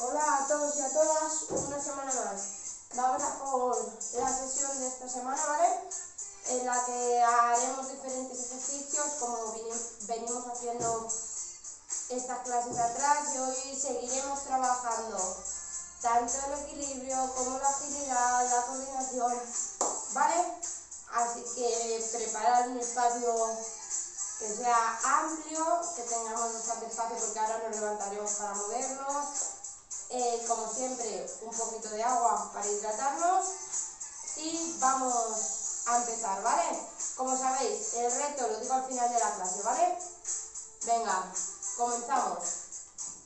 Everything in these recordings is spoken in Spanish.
Hola a todos y a todas, una semana más. Vamos a por la sesión de esta semana, ¿vale? En la que haremos diferentes ejercicios como venimos haciendo estas clases atrás y hoy seguiremos trabajando tanto el equilibrio como la agilidad, la coordinación, ¿vale? Así que preparar un espacio que sea amplio, que tengamos bastante espacio porque ahora nos levantaremos para movernos. Eh, como siempre, un poquito de agua para hidratarnos y vamos a empezar, ¿vale? Como sabéis, el reto lo digo al final de la clase, ¿vale? Venga, comenzamos.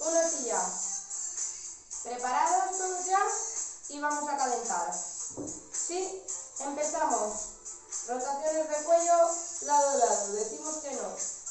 Una silla. ¿Preparados todos ya? Y vamos a calentar. ¿Sí? Empezamos. Rotaciones de cuello, lado a lado. Decimos que no.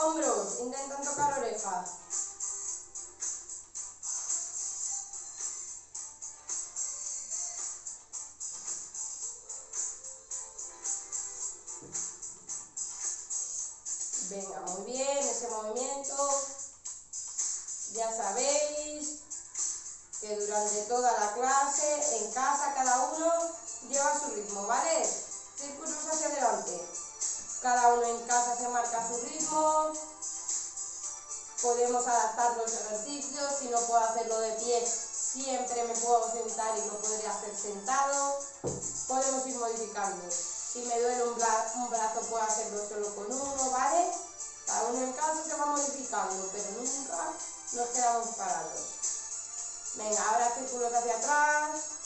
Hombros, intentan tocar orejas. Venga, muy bien, ese movimiento. Ya sabéis, que durante toda la clase, en casa, cada uno lleva su ritmo, ¿vale? Círculos hacia adelante. Cada uno en casa se marca su ritmo. Podemos adaptar los ejercicios. Si no puedo hacerlo de pie, siempre me puedo sentar y lo podría hacer sentado. Podemos ir modificando. Si me duele un, un brazo, puedo hacerlo solo con uno, ¿vale? Cada uno en casa se va modificando, pero nunca nos quedamos parados. Venga, ahora círculos hacia atrás.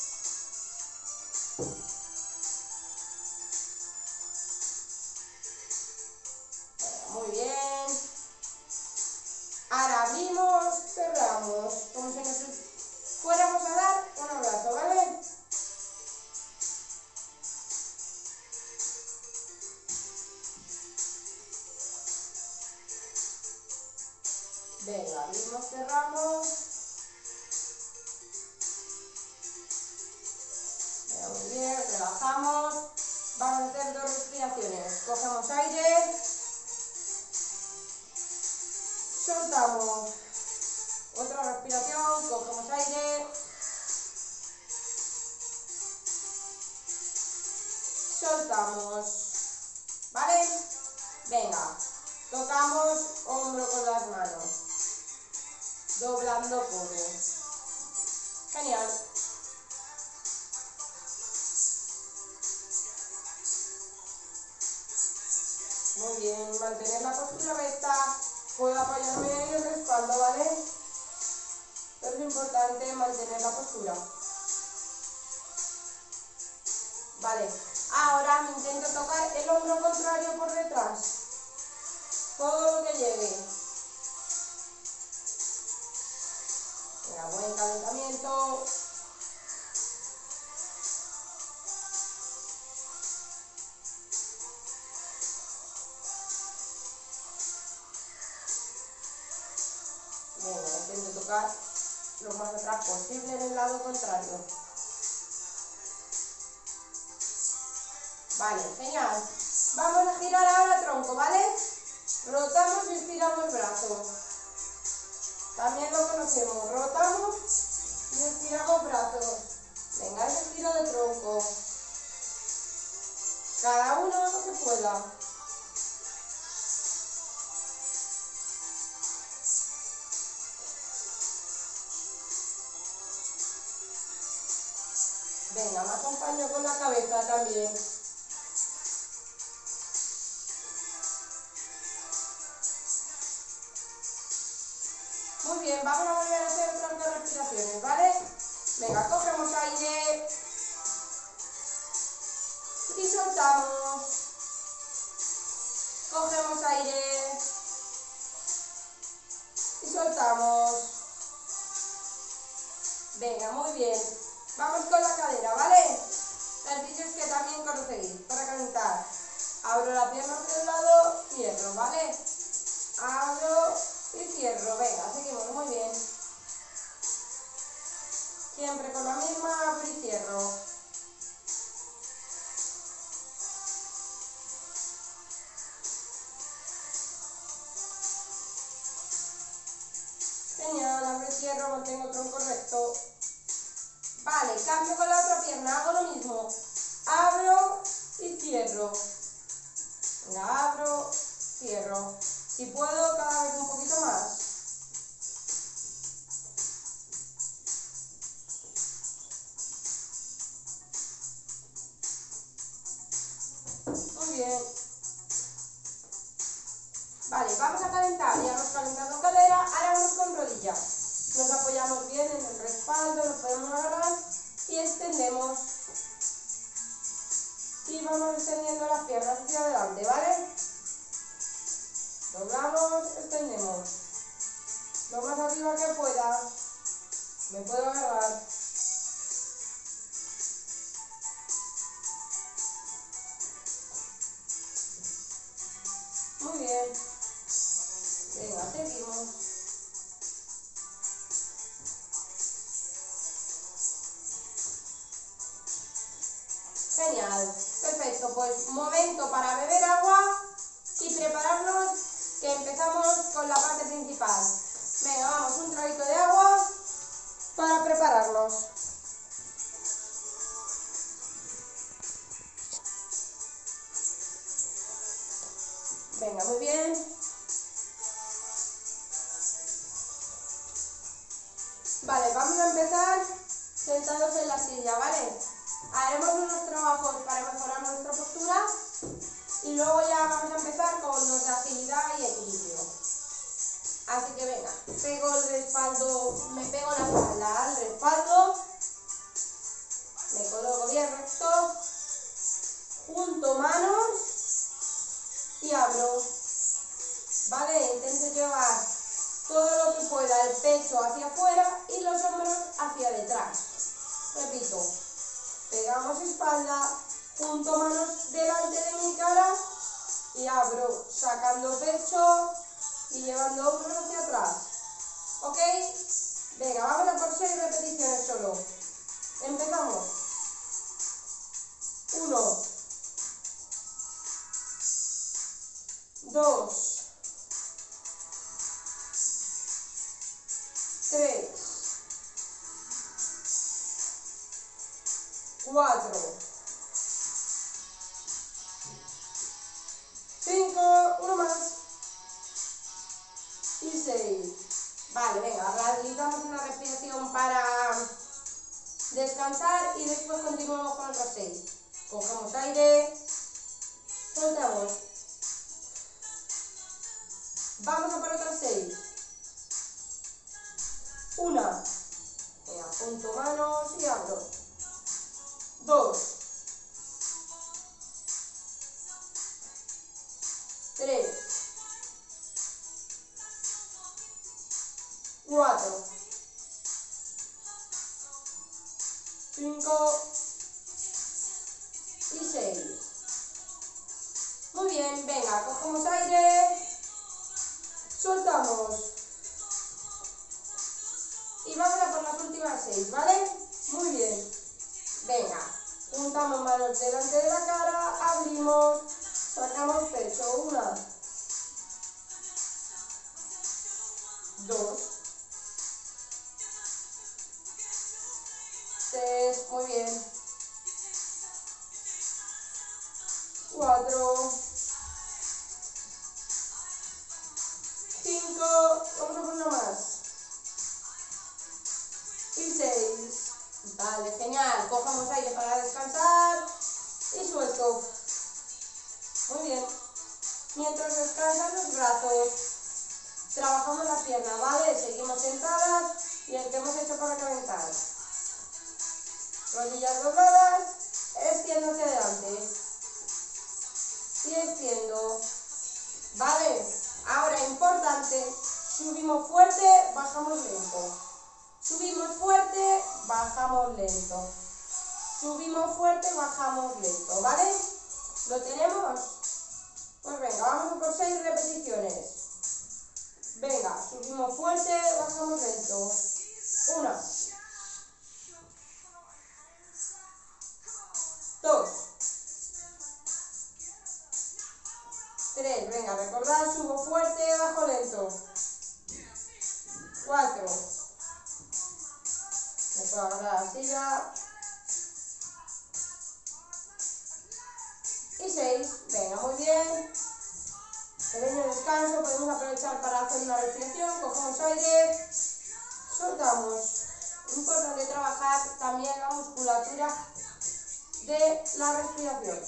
Soltamos. ¿Vale? Venga. Tocamos hombro con las manos. Doblando codo. Genial. Muy bien, mantener la postura recta. Puedo apoyarme en el respaldo, ¿vale? Es importante mantener la postura. Vale, ahora me intento tocar el hombro contrario por detrás. Todo lo que llegue. Venga, buen calentamiento. lo más atrás posible en el lado contrario. Vale, genial. Vamos a girar ahora tronco, ¿vale? Rotamos y estiramos el brazo. También lo conocemos. Rotamos y estiramos brazos. Venga, ese estilo de tronco. Cada uno lo que pueda. Venga, me acompaño con la cabeza también. Muy bien, vamos a volver a hacer otras dos respiraciones, ¿vale? Venga, cogemos aire. Y soltamos. Cogemos aire. Y soltamos. Venga, muy bien. Vamos con la cadera, ¿vale? Ejercicios que también conseguís para calentar. Abro la pierna por un lado, y cierro, ¿vale? Abro, y cierro. Venga, seguimos muy bien. Siempre con la misma, abro y cierro. Genial, abro y cierro, mantengo tronco recto. Vale, cambio con la otra pierna, hago lo mismo. Abro y cierro. Venga, abro, cierro. Si puedo, cada vez un poquito más. Muy bien. Vale, vamos a calentar. Ya hemos calentado cadera, ahora vamos con rodilla. Nos apoyamos bien en el respaldo, nos podemos agarrar y extendemos. Y vamos extendiendo las piernas hacia adelante, ¿vale? Doblamos, extendemos. Lo más arriba que pueda. Me puedo agarrar. Sacando pecho y llevando hombros hacia atrás. ¿Ok? Venga, vamos a por seis repeticiones solo. Empezamos. Uno. Dos. Tres. Cuatro. Cinco. Uno más. Y seis. Vale, venga, realizamos una respiración para descansar y después continuamos con otros seis. Cogemos aire, soltamos. Vamos a por otras seis. Una. Venga, junto manos y abro. Dos. Tres. Cuatro. Cinco. Y seis. Muy bien, venga, cogemos aire. Soltamos. Y vamos a por las últimas seis, ¿vale? Muy bien. Venga, juntamos manos delante de la cara, abrimos, sacamos pecho. Una, dos, tres, muy bien. Cuatro, piernas, ¿vale? Seguimos sentadas y el que hemos hecho para calentar. Rodillas dobladas, extiendo hacia adelante. Y extiendo. ¿Vale? Ahora, importante, Subimos fuerte, bajamos lento. Subimos fuerte, bajamos lento. Subimos fuerte, bajamos lento, ¿vale? ¿Lo tenemos? Pues venga, vamos por seis repeticiones. Venga, subimos fuerte, bajamos lento. Una. Dos. Tres. Venga, recordad, subo fuerte, bajo lento. Cuatro. Me puedo agarrar la silla. Y seis. Venga, muy bien pequeño descanso, podemos aprovechar para hacer una respiración, cogemos aire, soltamos. Importante trabajar también la musculatura de la respiración.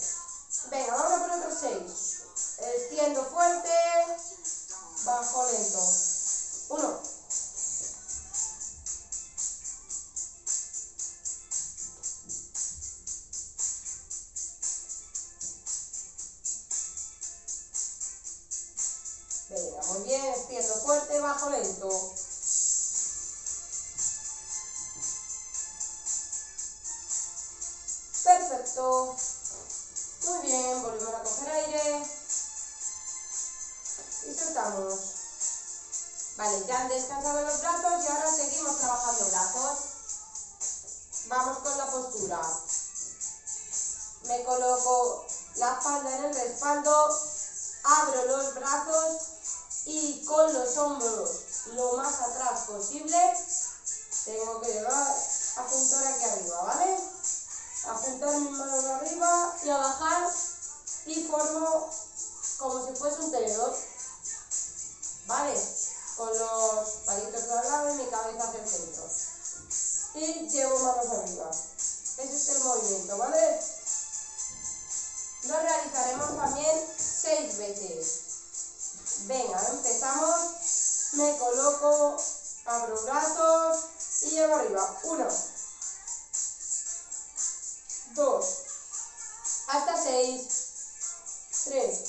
Venga, vamos a por otros 6. Extiendo fuerte, bajo lento. 1, 2, hasta 6, 3,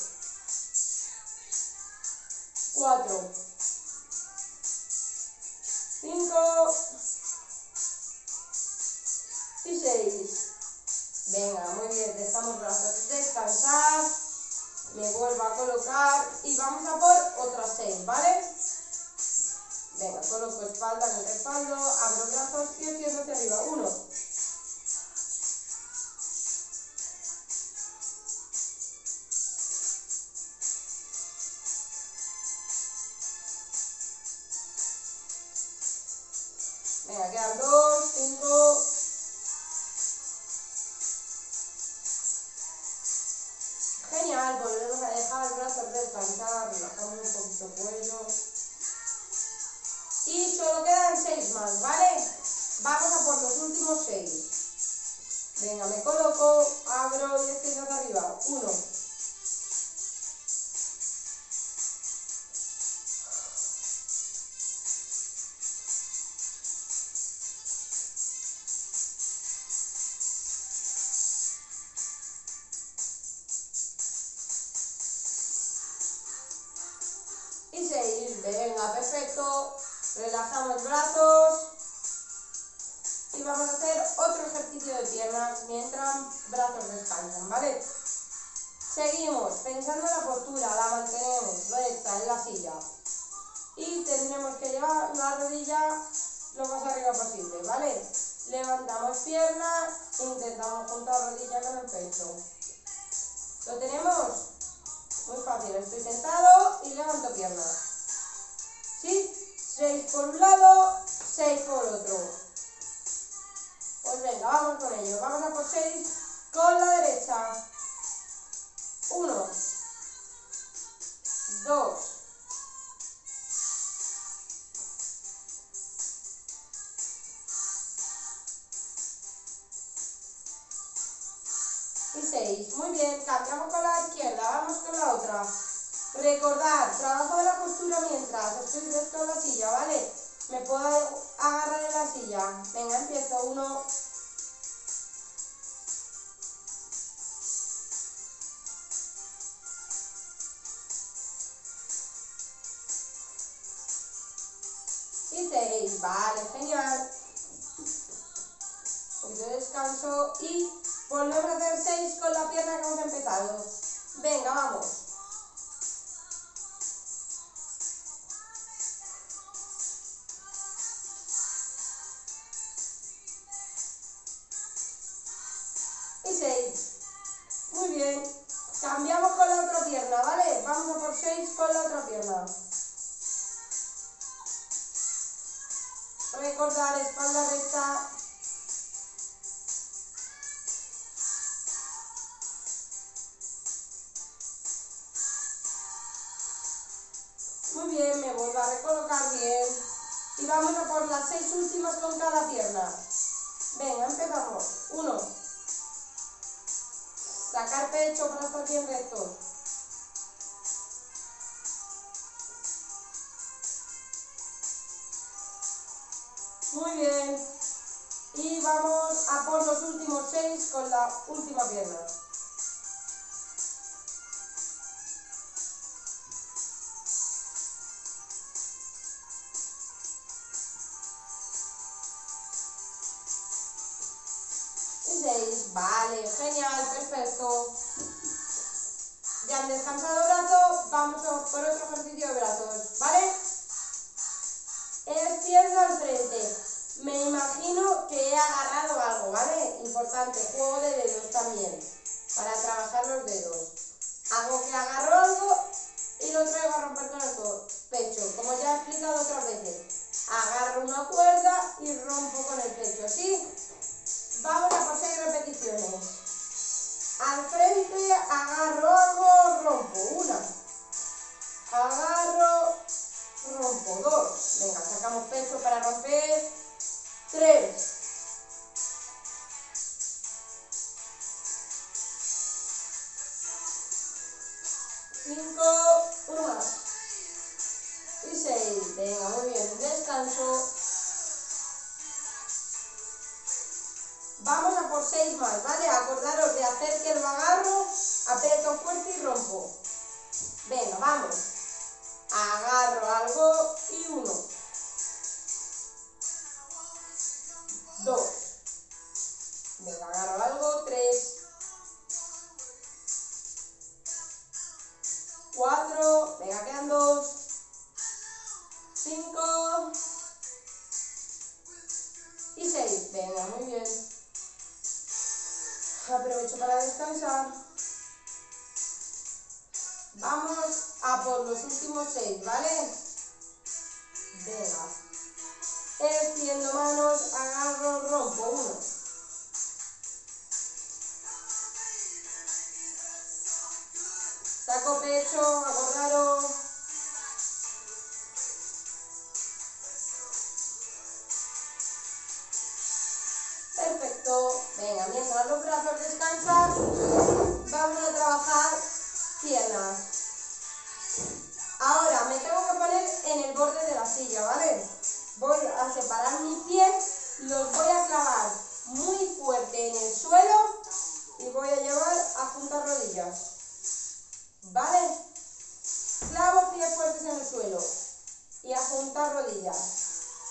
Seguimos, pensando en la postura, la mantenemos recta en la silla. Y tendremos que llevar la rodilla lo más arriba posible, ¿vale? Levantamos piernas, intentamos juntar rodilla con el pecho. ¿Lo tenemos? Muy fácil, estoy sentado y levanto piernas. ¿Sí? 6 por un lado, 6 por otro. Pues venga, vamos con ello. Vamos a por 6 con la derecha. 1, 2, 6. Muy bien, cambiamos con la izquierda, vamos con la otra. Recordar, trabajo de la postura mientras estoy recto en la silla, ¿vale? Me puedo agarrar en la silla. Venga, empiezo. 1, y volvemos a hacer seis con la pierna que hemos empezado. Venga, vamos. Y seis. Muy bien. Cambiamos con la otra pierna, ¿vale? Vamos a por seis con la otra pierna. Recordar espalda recta. Bien, me vuelvo a recolocar bien. Y vamos a por las seis últimas con cada pierna. Venga, empezamos. Uno. Sacar pecho estar bien recto. Muy bien. Y vamos a por los últimos seis con la última pierna. Para romper. Tres. Cinco. Uno más. Y seis. Venga, muy bien. Descanso. Vamos a por seis más, ¿vale? Acordaros de hacer que lo agarro, aprieto fuerte y rompo. Venga, vamos. Agarro algo y uno. Dos. Venga, agarro algo, tres. Cuatro. Venga, quedan dos. Cinco. Y seis. Venga, muy bien. Aprovecho para descansar. Vamos a por los últimos seis, ¿vale? Venga. Extiendo manos, agarro, rompo. Uno. Saco pecho. Perfecto. ¿Vale? Clavo pies fuertes en el suelo y a juntar rodillas.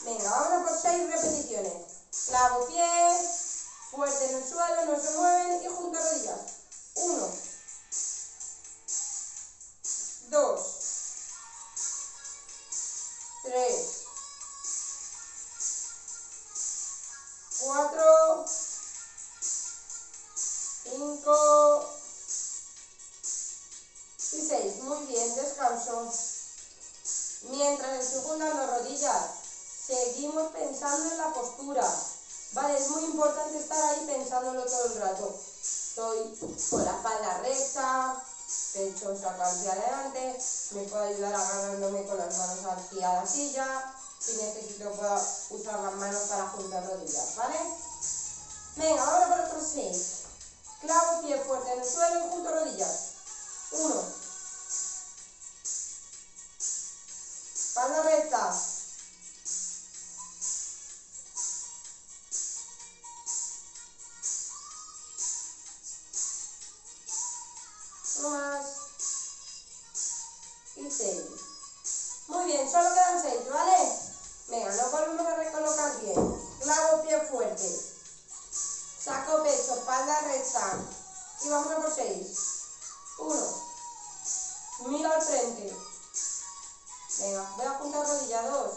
Venga, a por seis repeticiones. Clavo pies, fuerte en el suelo, no se mueven y junta rodillas. Uno. Dos. Tres. Cuatro. Juntando rodillas, seguimos pensando en la postura. Vale, es muy importante estar ahí pensándolo todo el rato. Estoy con la espalda recta, pecho saco hacia adelante, me puedo ayudar agarrándome con las manos aquí a la silla. Si necesito puedo usar las manos para juntar rodillas, ¿vale? Venga, ahora por otros seis. Clavo pie fuerte en el suelo y junto rodillas. Uno. Por seis. Uno. Mira al frente. Venga, voy a juntar rodilla. Dos.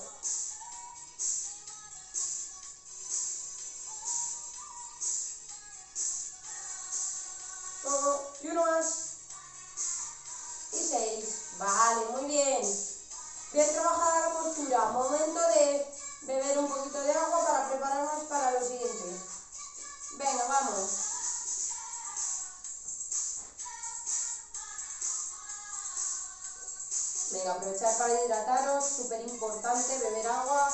Todo. Y uno más. Y seis. Vale, muy bien. Bien trabajada la postura. Momento de beber un poquito de agua para prepararnos para lo siguiente. Venga, vamos. Venga, aprovechar para hidrataros, súper importante, beber agua.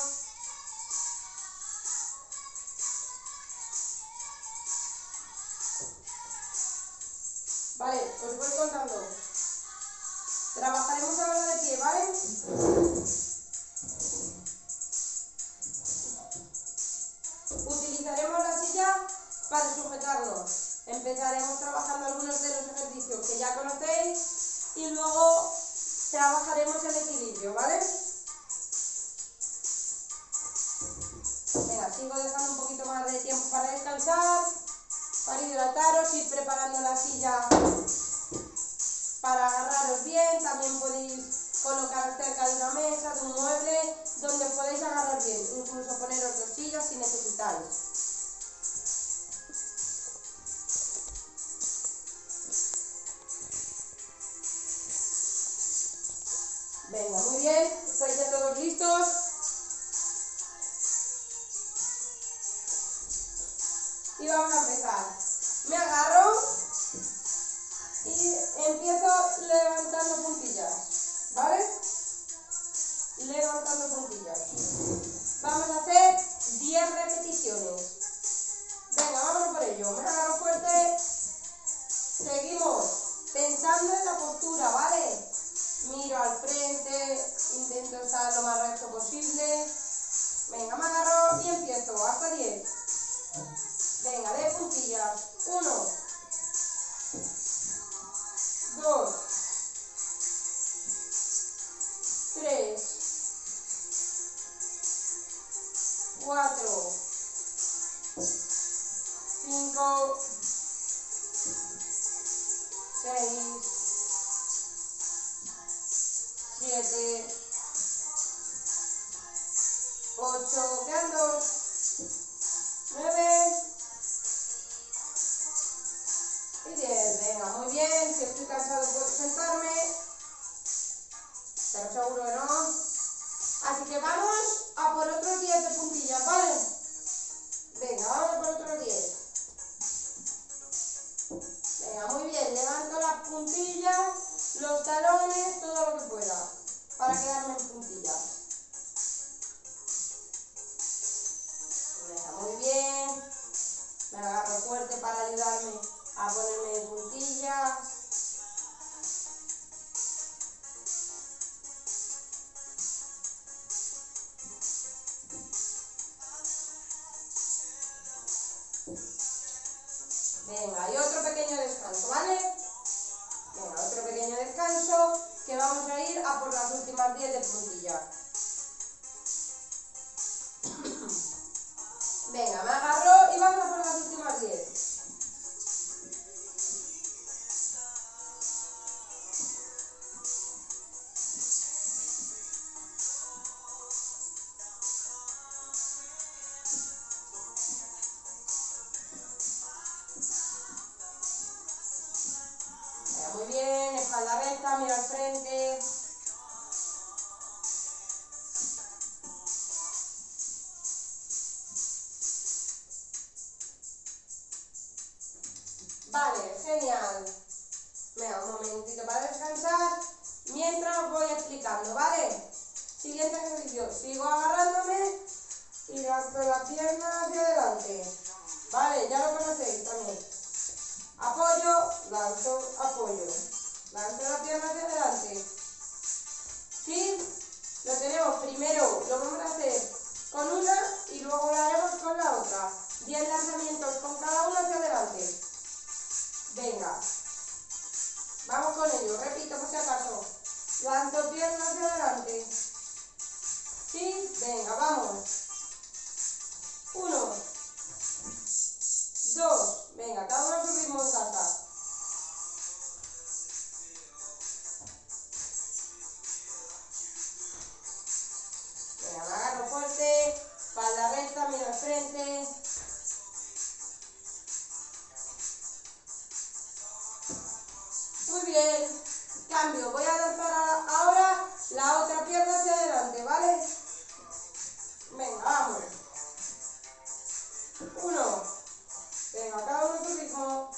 Vale, os voy contando. Trabajaremos ahora de pie, ¿vale? Utilizaremos la silla para sujetarnos. Empezaremos trabajando algunos de los ejercicios que ya conocéis y luego trabajaremos el equilibrio, ¿vale? Venga, sigo dejando un poquito más de tiempo para descansar, para hidrataros, ir preparando la silla para agarraros bien. También podéis colocar cerca de una mesa, de un mueble, donde podéis agarrar bien, incluso poneros dos sillas si necesitáis. Venga, muy bien, estáis ya todos listos. Y vamos a empezar. Me agarro y empiezo levantando puntillas, ¿vale? Levantando puntillas. Vamos a hacer 10 repeticiones. Venga, vamos por ello. Me agarro fuerte. Seguimos pensando en la postura, ¿vale? Miro al frente, intento estar lo más recto posible. Venga, me agarro y empiezo. Hasta 10. Venga, de puntillas. 1, 2, 3, 4, 5, 6, 7, 8, quedan 2, 9 y 10. Venga, muy bien. Si estoy cansado puedo sentarme. Pero seguro que no. Así que vamos a por otros 10 de puntillas, ¿vale? Venga, vamos a por otros 10. Venga, muy bien. Levanto las puntillas, los talones, todo lo que pueda. Para quedarme en puntillas. Muy bien. Me agarro fuerte para ayudarme a ponerme 10 lanzamientos con cada uno hacia adelante. Venga. Vamos con ello. Repito por si acaso. Lanzo pierna hacia adelante. Sí, venga, vamos. Uno. Dos. Venga, cada uno subimos su. Venga, me agarro fuerte. Espalda recta, mira al frente. Muy bien. Cambio. Voy a lanzar ahora la otra pierna hacia adelante, ¿vale? Venga, vamos. Uno. Venga, cada uno a su ritmo.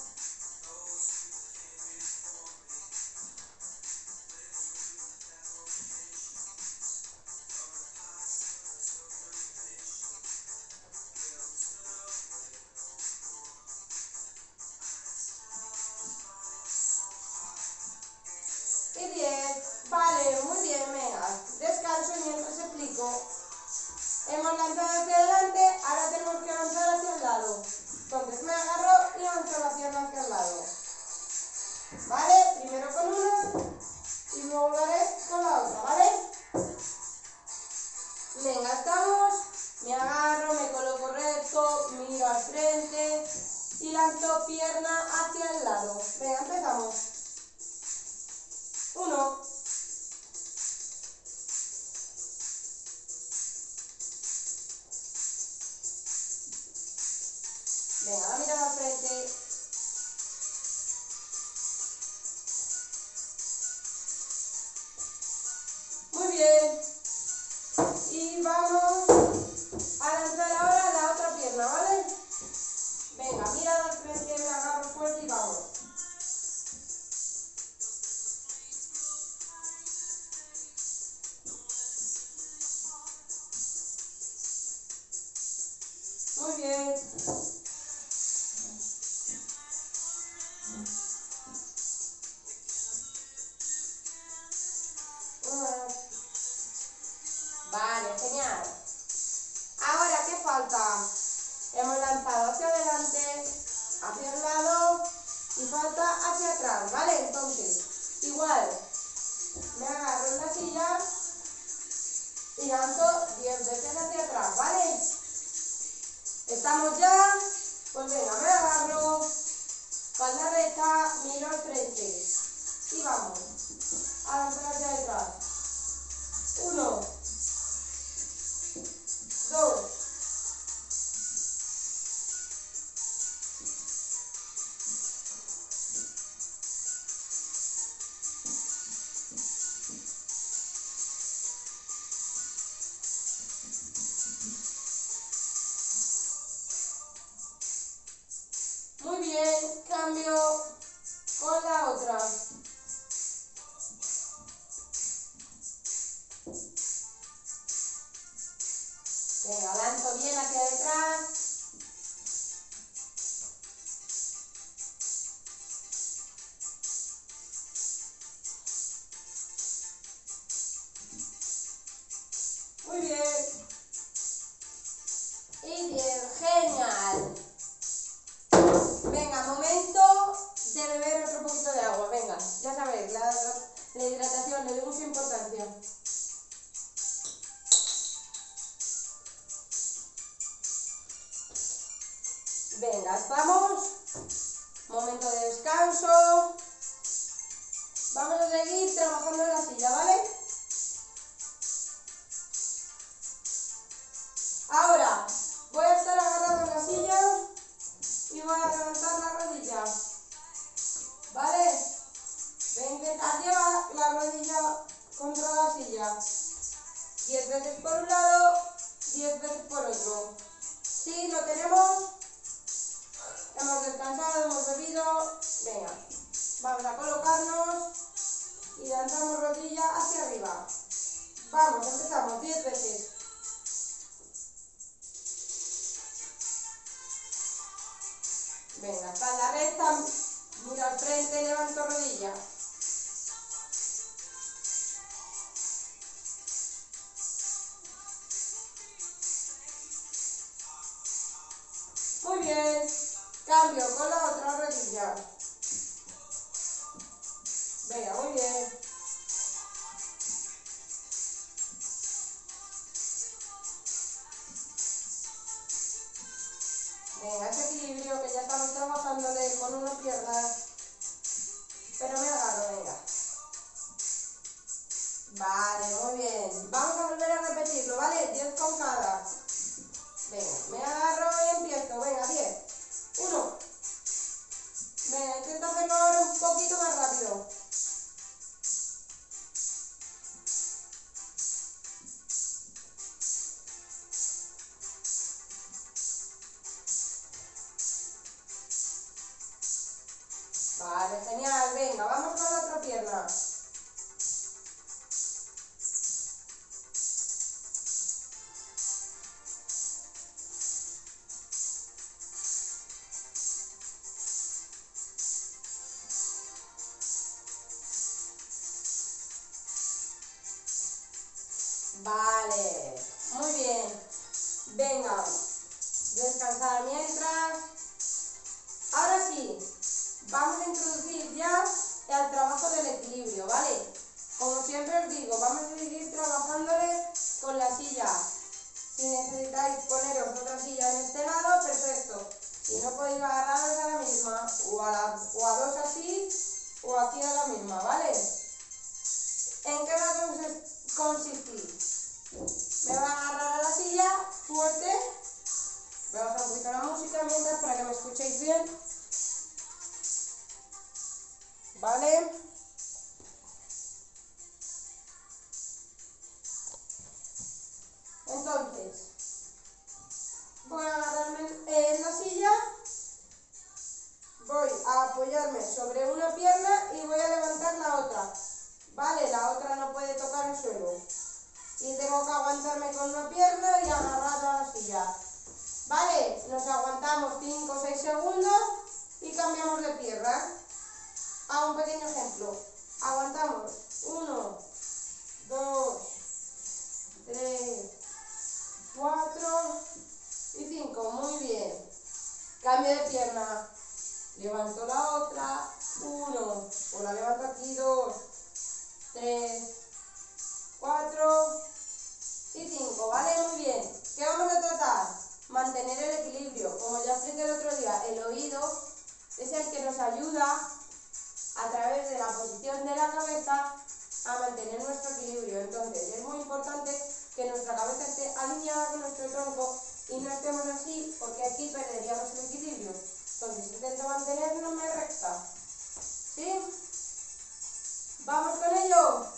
hacia el lado. Venga, empezamos. Uno. Venga, la mirada al frente. Vamos, empezamos, 10 veces. Venga, espalda recta, mira al frente, levanto rodilla. Muy bien, cambio con la otra rodilla. Venga, muy bien. Venga, descansar mientras. Ahora sí, vamos a introducir ya el trabajo del equilibrio, ¿vale? Como siempre os digo, vamos a seguir trabajándole con la silla. Si necesitáis poneros otra silla en este lado, perfecto. Si no podéis agarraros a la misma, o a, o a dos así, o aquí a la misma, ¿vale? ¿En qué va a consistir? Me va a agarrar a la silla fuerte. Voy a bajar un poquito la música mientras para que me escuchéis bien. ¿Vale? Entonces, voy a agarrarme en la silla, voy a apoyarme sobre una pierna y voy a levantar la otra. ¿Vale? La otra no puede tocar el suelo. Y tengo que aguantarme con una pierna y agarrado a la silla. ¿Vale? Nos aguantamos 5 o 6 segundos y cambiamos de pierna. A un pequeño ejemplo. Aguantamos. 1, 2, 3, 4 y 5. Muy bien. Cambio de pierna. Levanto la otra. 1. O la levanto aquí. 2, 3, 4 y 5. ¿Vale? Muy bien. ¿Qué vamos a tratar? Mantener el equilibrio. Como ya expliqué el otro día, el oído es el que nos ayuda a través de la posición de la cabeza a mantener nuestro equilibrio. Entonces es muy importante que nuestra cabeza esté alineada con nuestro tronco y no estemos así porque aquí perderíamos el equilibrio. Entonces intento mantenerme recta. ¿Sí? ¿Vamos con ello?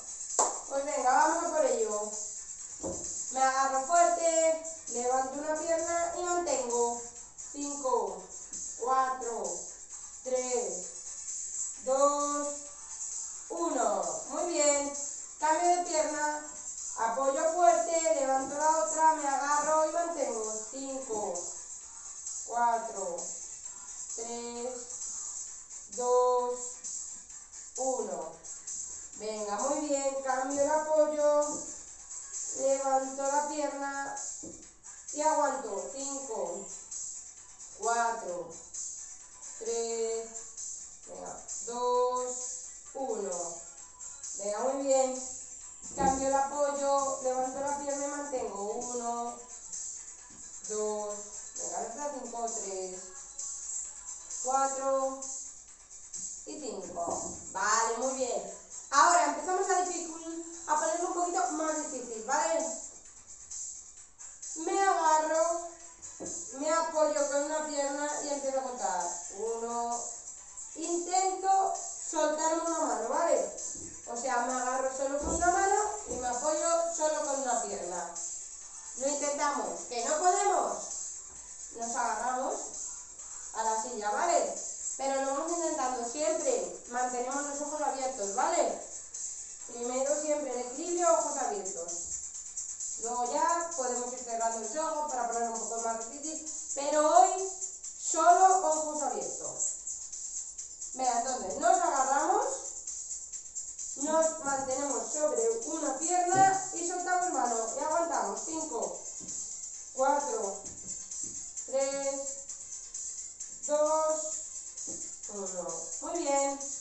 Pues venga, vamos a por ello. Me agarro fuerte, levanto una pierna y mantengo. 5, 4, 3, 2, 1. Muy bien. Cambio de pierna. Apoyo fuerte, levanto la otra, me agarro y mantengo. 5, 4, 3, 2, 1. Venga, muy bien. Cambio el apoyo. Levanto la pierna y aguanto. 5, 4, 3, venga, 2, 1. Venga, muy bien. Cambio el apoyo, levanto la pierna y mantengo. 1, 2, venga, hasta 5, 3, 4 y 5. Vale, muy bien. Ahora empezamos a, a ponerlo un poquito más difícil, ¿vale? Me agarro, me apoyo con una pierna y empiezo a contar. 1, intento soltarme una mano, ¿vale? O sea, me agarro solo con una mano y me apoyo solo con una pierna. Lo intentamos. ¿Que no podemos? Nos agarramos a la silla, ¿vale? Pero lo vamos intentando siempre. Mantenemos los ojos abiertos, ¿vale? Primero siempre el equilibrio, ojos abiertos. Luego ya podemos ir cerrando los ojos para ponerlo un poco más difícil. Pero hoy solo ojos abiertos. Venga, entonces nos agarramos, nos mantenemos sobre una pierna y soltamos mano y aguantamos. 5, 4, 3, 2, 1. Muy bien.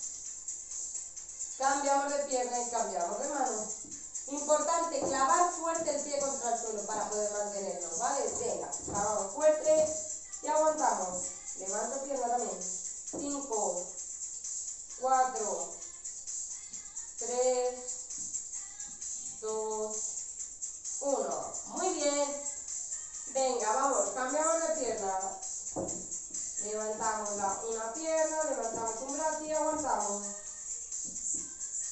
Cambiamos de pierna y cambiamos de mano. Importante, clavar fuerte el pie contra el suelo para poder mantenerlo, ¿vale? Venga, clavamos fuerte y aguantamos. Levanto pierna también. 5, 4, 3, 2, 1. Muy bien. Venga, vamos, cambiamos de pierna. Levantamos la, una pierna, levantamos un brazo y aguantamos.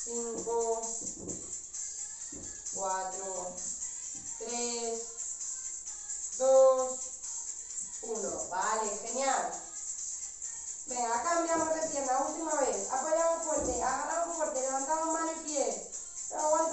5, 4, 3, 2, 1. Vale, genial. Venga, cambiamos de pierna, última vez. Apoyamos fuerte, agarramos fuerte, levantamos mano y pie. Aguantamos.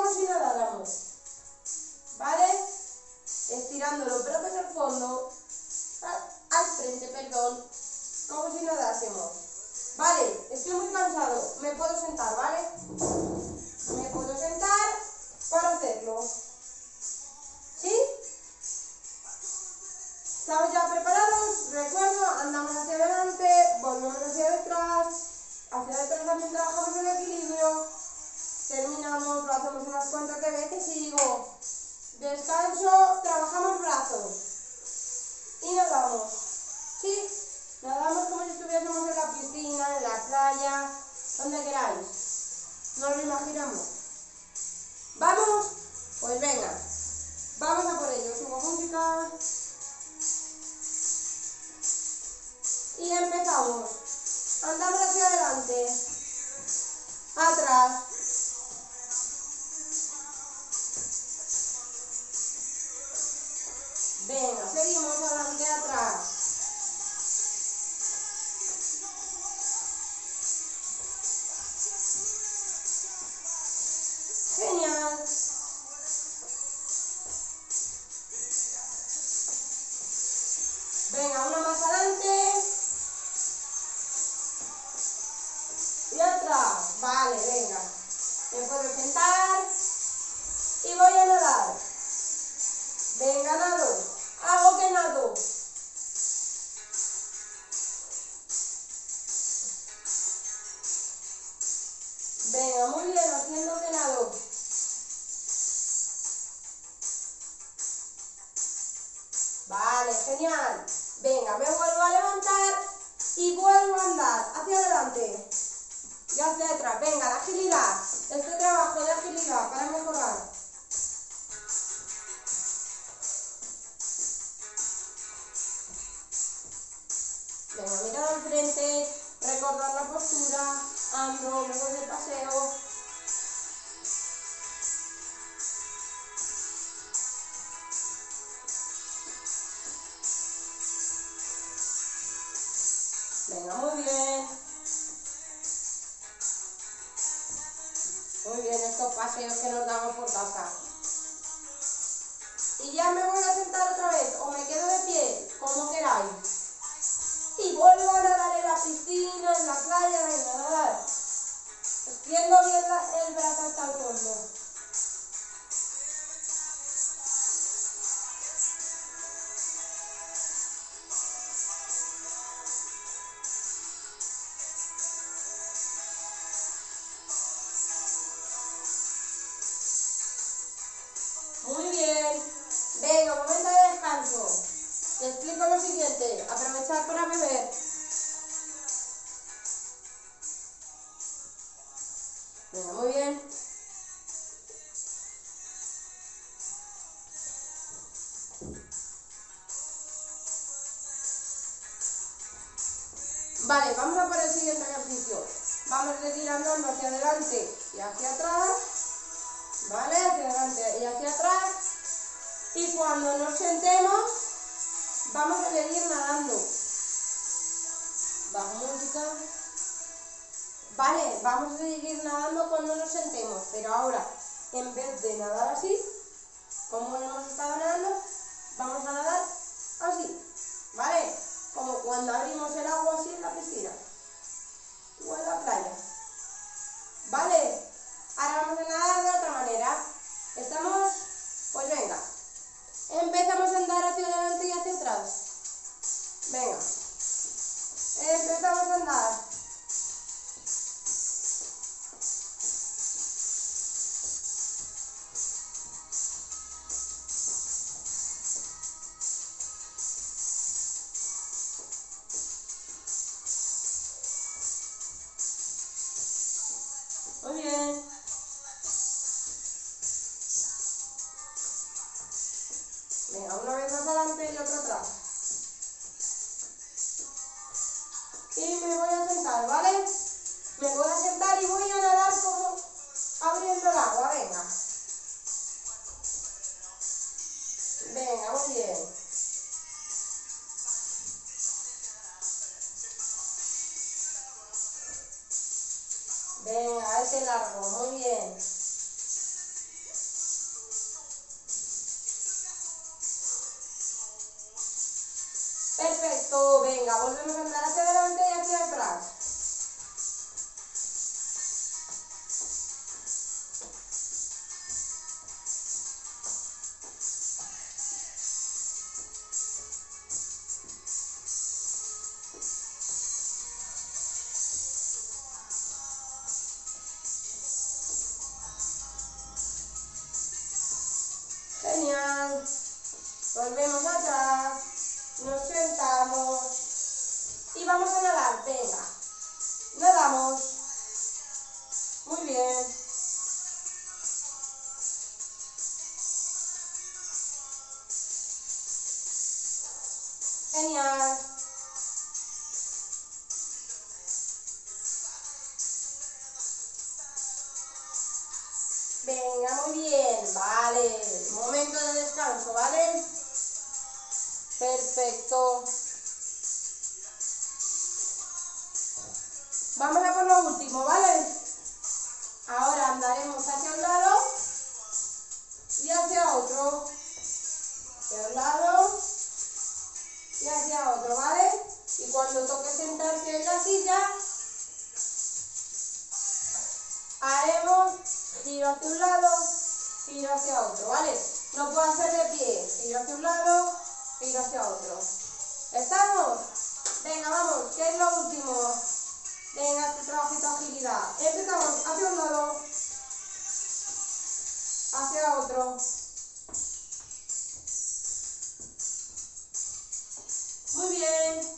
Va a si nadáramos, ¿vale? Estirando los brazos al fondo, al frente, perdón, como si nadásemos. Vale, estoy muy cansado, me puedo sentar, ¿vale? Me puedo sentar para hacerlo. ¿Sí? ¿Estamos ya preparados? Recuerdo, andamos hacia adelante, volvemos hacia detrás, hacia detrás también trabajamos el equilibrio, terminamos, lo hacemos unas cuantas de veces y digo, descanso, trabajamos brazos y nadamos. ¿Sí? Nadamos como si estuviésemos en la piscina, en la playa, donde queráis. Nos lo imaginamos. ¿Vamos? Pues venga. Vamos a por ello. Subo música. Y empezamos. Andamos hacia adelante. Atrás. Venga, seguimos adelante, atrás. Genial. Venga, una más adelante. Y atrás. Vale, venga. Me puedo sentar. Y voy a nadar. Venga, nado. Hago que nado. Venga, muy bien, haciendo que. Vale, genial. Venga, me vuelvo a levantar y vuelvo a andar hacia adelante y hacia atrás. Venga, la agilidad. Este trabajo de agilidad para mejorar. Venga, mirada al frente, recordar la postura, ando, me voy de paseo. Venga, muy bien. Muy bien, estos paseos que nos damos por casa. Y ya me voy a sentar otra vez, o me quedo de pie, como queráis. Y vuelvo a nadar en la piscina, en la playa, venga, nadar. Extiendo bien la- el brazo hasta el fondo. Vale, vamos a por el siguiente ejercicio. Vamos andando hacia adelante y hacia atrás. ¿Vale? Hacia adelante y hacia atrás. Y cuando nos sentemos, vamos a seguir nadando. Bajo música. Vale, vamos a seguir nadando cuando nos sentemos, pero ahora, en vez de nadar así, como hemos estado nadando, vamos a nadar así, ¿vale? como cuando abrimos el agua así en la piscina o en la playa. ¿Vale? Ahora vamos a nadar de otra manera. ¿Estamos? Pues venga. Empezamos a andar hacia adelante y hacia atrás. Venga. Empezamos a andar. Ahora andaremos hacia un lado y hacia otro. Hacia un lado y hacia otro, ¿vale? Y cuando toque sentarse en la silla, haremos giro hacia un lado, giro hacia otro, ¿vale? No puedo hacer de pie, giro hacia un lado, giro hacia otro. ¿Estamos? Venga, vamos, ¿qué es lo último? Venga, este trabajito de agilidad. Empezamos hacia un lado, hacia otro. Muy bien.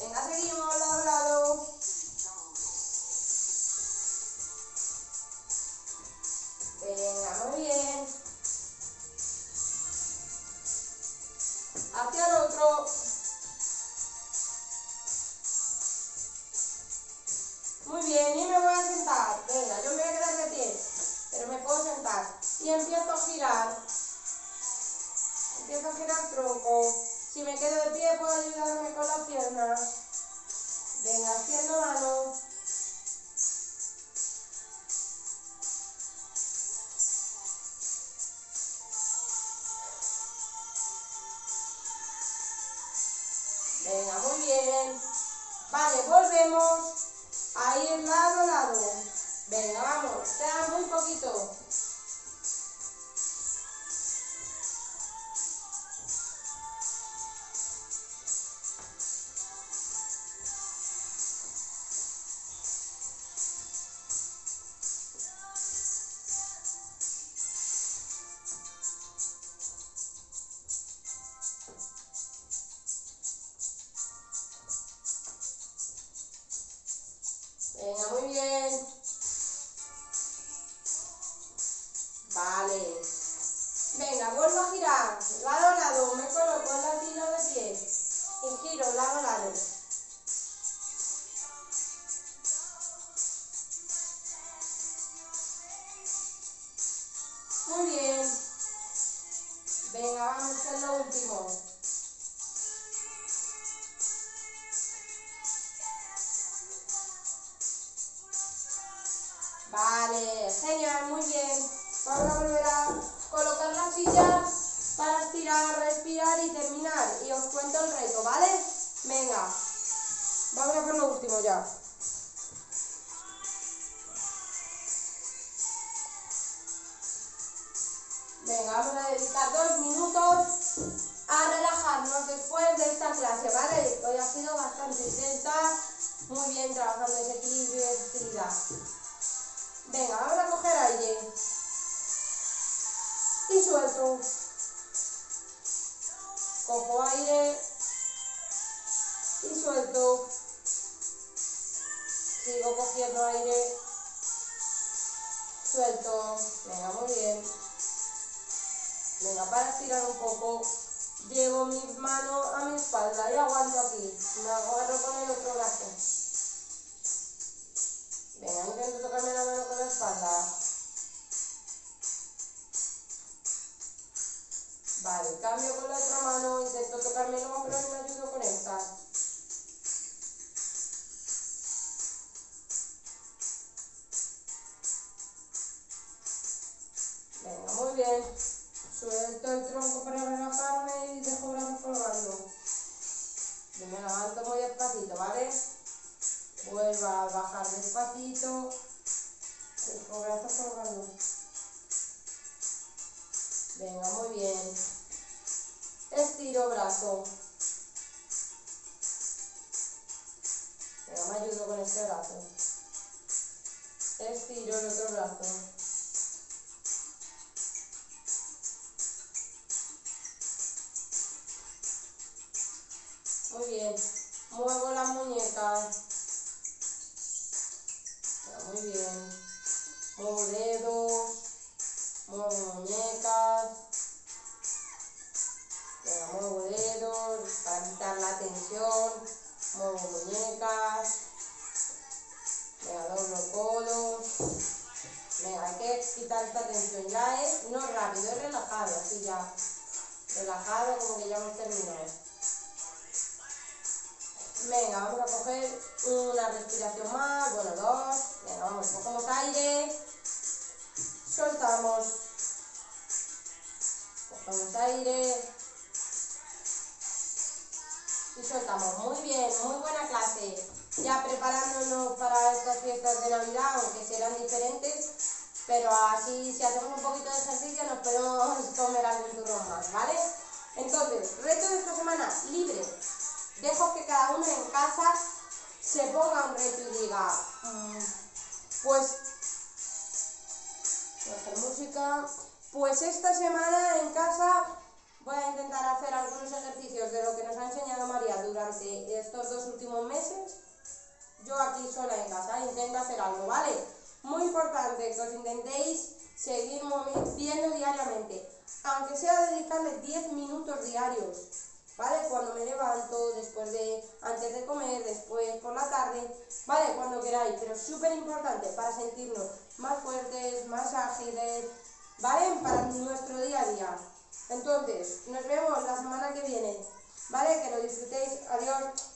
Venga, seguimos lado a lado. Venga, muy bien. Hacia el otro. Y empiezo a girar. Empiezo a girar tronco. Si me quedo de pie, puedo ayudarme con las piernas. Venga, haciendo mano. Venga, muy bien. Vale, volvemos a ir lado a lado. Venga, vamos, queda muy poquito. Cojo aire. Y suelto. Sigo cogiendo aire. suelto, venga, muy bien. Venga, para estirar un poco, llevo mi mano a mi espalda y aguanto aquí. Me agarro con el otro brazo. Venga, intento tocarme la mano con la espalda. Vale, cambio con la otra mano, intento tocarme el hombro y me ayudo con esta. Venga, muy bien. Suelto el tronco para relajarme y dejo brazos colgando. me levanto muy despacito, ¿vale? Vuelvo a bajar despacito. Dejo brazos colgando. Venga, muy bien. Estiro brazo. Venga, me ayudo con este brazo. Estiro el otro brazo. Muy bien. Muevo las muñecas. Muy bien. Muevo dedos. Muevo muñecas. Muevo dedos para quitar la tensión. Muevo muñecas. Venga, doblo codos. Venga, hay que quitar esta tensión. Ya es, no rápido, es relajado, así ya. Relajado, como que ya hemos terminado. Venga, vamos a coger una respiración más, bueno, dos. Venga, vamos, cogemos aire. Soltamos. Cogemos aire. Y soltamos. Muy bien, muy buena clase. Ya preparándonos para estas fiestas de Navidad, aunque serán diferentes. Pero así, si hacemos un poquito de ejercicio, nos podemos comer algún turrón más, ¿vale? Entonces, reto de esta semana, libre dejo que cada uno en casa se ponga un reto y diga, mm, pues, música, pues esta semana en casa voy a intentar hacer algunos ejercicios de lo que nos ha enseñado María durante estos dos últimos meses. Yo aquí sola en casa intento hacer algo, ¿vale? Muy importante que os intentéis seguir moviendo diariamente, aunque sea dedicarle 10 minutos diarios ¿vale? Cuando me levanto, después de, antes de comer, después por la tarde, ¿vale? Cuando queráis, pero súper importante para sentirnos más fuertes, más ágiles, ¿vale? Para nuestro día a día. Entonces, nos vemos la semana que viene, ¿vale? Que lo disfrutéis. Adiós.